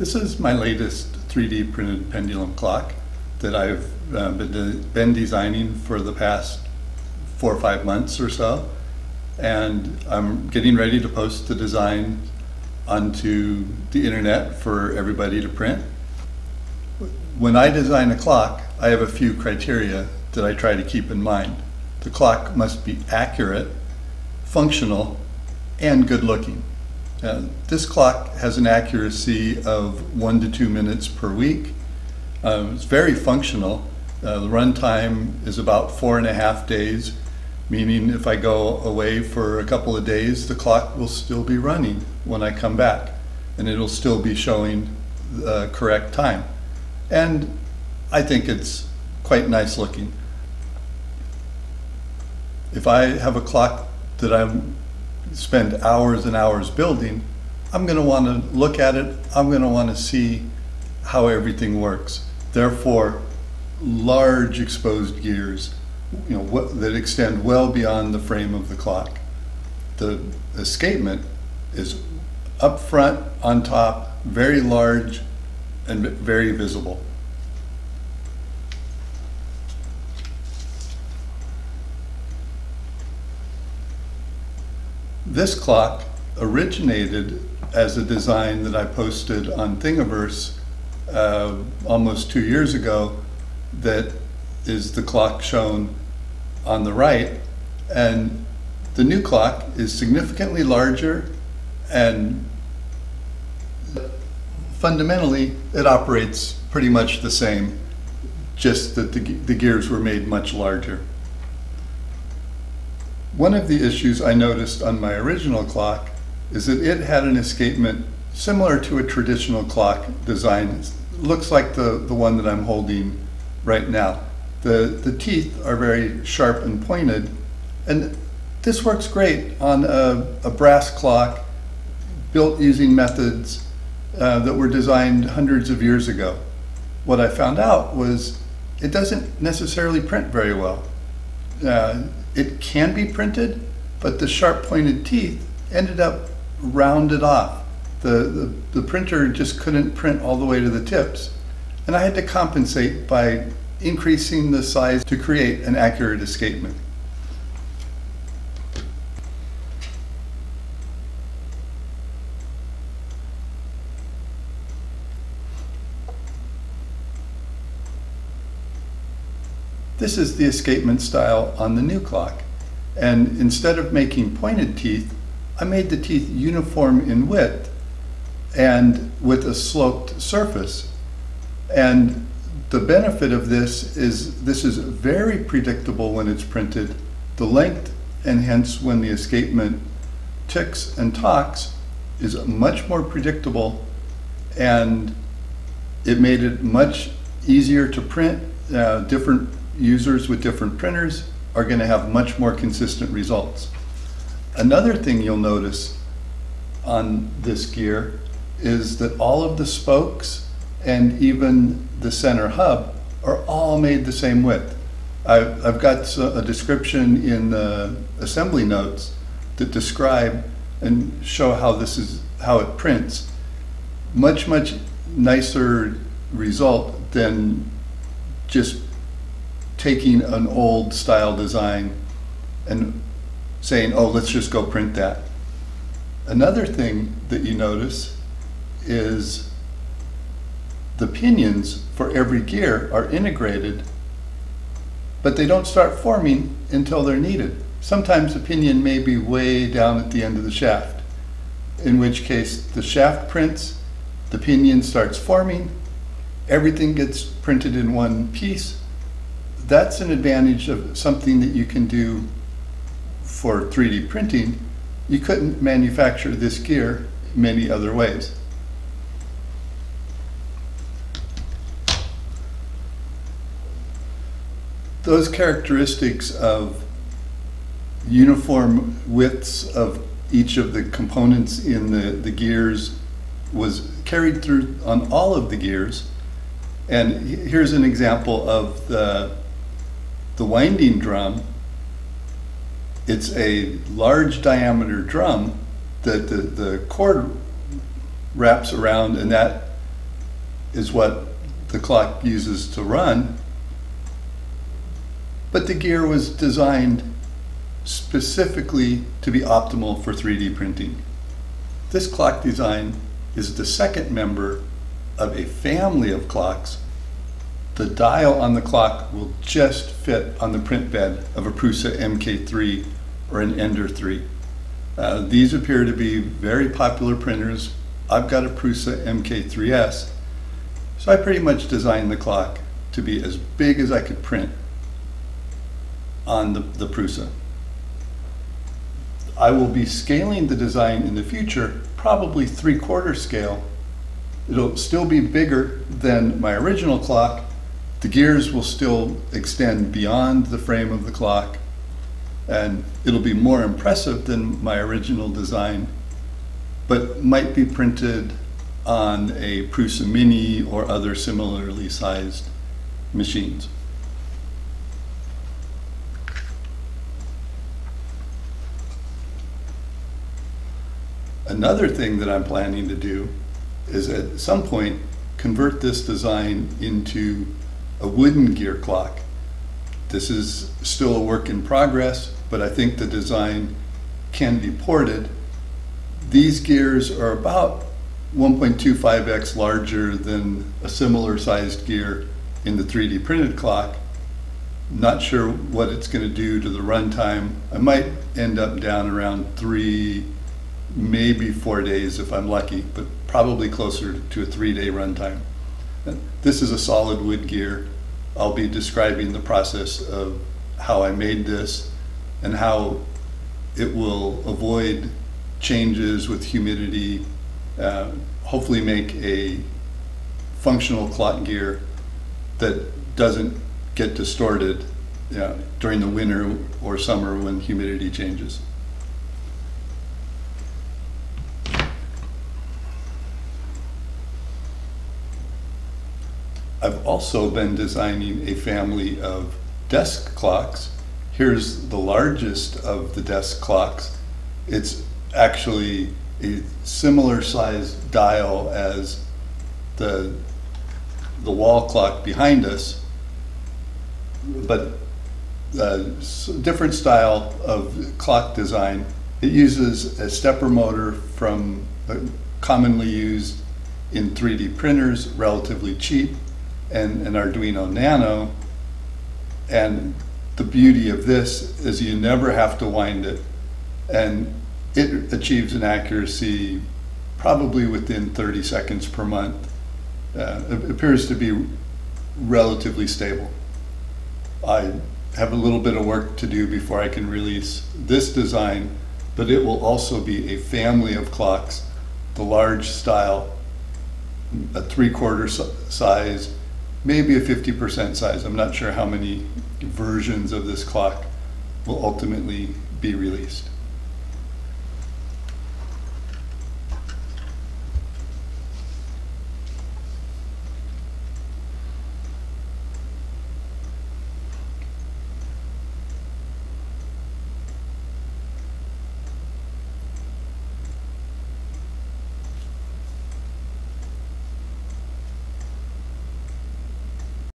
This is my latest 3D printed pendulum clock that I've uh, been, de been designing for the past four or five months or so. And I'm getting ready to post the design onto the internet for everybody to print. When I design a clock, I have a few criteria that I try to keep in mind. The clock must be accurate, functional, and good looking. Uh, this clock has an accuracy of one to two minutes per week. Uh, it's very functional. Uh, the runtime is about four and a half days, meaning if I go away for a couple of days, the clock will still be running when I come back, and it'll still be showing the correct time. And I think it's quite nice looking. If I have a clock that I'm spend hours and hours building, I'm going to want to look at it. I'm going to want to see how everything works. Therefore, large exposed gears, you know, what, that extend well beyond the frame of the clock. The escapement is up front, on top, very large, and very visible. This clock originated as a design that I posted on Thingiverse uh, almost two years ago that is the clock shown on the right. And the new clock is significantly larger and fundamentally it operates pretty much the same, just that the, the gears were made much larger. One of the issues I noticed on my original clock is that it had an escapement similar to a traditional clock design. It looks like the, the one that I'm holding right now. The, the teeth are very sharp and pointed, and this works great on a, a brass clock built using methods uh, that were designed hundreds of years ago. What I found out was it doesn't necessarily print very well. Uh, it can be printed, but the sharp pointed teeth ended up rounded off. The, the, the printer just couldn't print all the way to the tips. And I had to compensate by increasing the size to create an accurate escapement. This is the escapement style on the new clock. And instead of making pointed teeth, I made the teeth uniform in width and with a sloped surface. And the benefit of this is this is very predictable when it's printed. The length and hence when the escapement ticks and tocks is much more predictable and it made it much easier to print uh, different users with different printers are going to have much more consistent results. Another thing you'll notice on this gear is that all of the spokes and even the center hub are all made the same width. I've, got a description in the assembly notes that describe and show how this is how it prints. Much, much nicer result than just taking an old style design and saying, oh, let's just go print that. Another thing that you notice is the pinions for every gear are integrated, but they don't start forming until they're needed. Sometimes the pinion may be way down at the end of the shaft, in which case the shaft prints, the pinion starts forming, everything gets printed in one piece, that's an advantage of something that you can do for 3D printing. You couldn't manufacture this gear many other ways. Those characteristics of uniform widths of each of the components in the, the gears was carried through on all of the gears. And here's an example of the the winding drum, it's a large diameter drum that the, the cord wraps around and that is what the clock uses to run. But the gear was designed specifically to be optimal for 3D printing. This clock design is the second member of a family of clocks. The dial on the clock will just fit on the print bed of a Prusa MK3 or an Ender 3. Uh, these appear to be very popular printers. I've got a Prusa MK3S, so I pretty much designed the clock to be as big as I could print on the, the Prusa. I will be scaling the design in the future, probably three quarter scale. It'll still be bigger than my original clock. The gears will still extend beyond the frame of the clock and it'll be more impressive than my original design, but might be printed on a Prusa Mini or other similarly sized machines. Another thing that I'm planning to do is at some point convert this design into a wooden gear clock. This is still a work in progress, but I think the design can be ported. These gears are about 1.25x larger than a similar sized gear in the 3D printed clock. Not sure what it's going to do to the runtime. I might end up down around three, maybe four days if I'm lucky, but probably closer to a three day runtime. This is a solid wood gear. I'll be describing the process of how I made this and how it will avoid changes with humidity, uh, hopefully make a functional clock gear that doesn't get distorted uh, during the winter or summer when humidity changes. I've also been designing a family of desk clocks. Here's the largest of the desk clocks. It's actually a similar size dial as the, the wall clock behind us, but a different style of clock design. It uses a stepper motor from uh, commonly used in 3D printers, relatively cheap, and an Arduino Nano. And the beauty of this is you never have to wind it. And it achieves an accuracy probably within 30 seconds per month. Uh, it appears to be relatively stable. I have a little bit of work to do before I can release this design, but it will also be a family of clocks, the large style, a three quarter size, maybe a 50% size. I'm not sure how many versions of this clock will ultimately be released.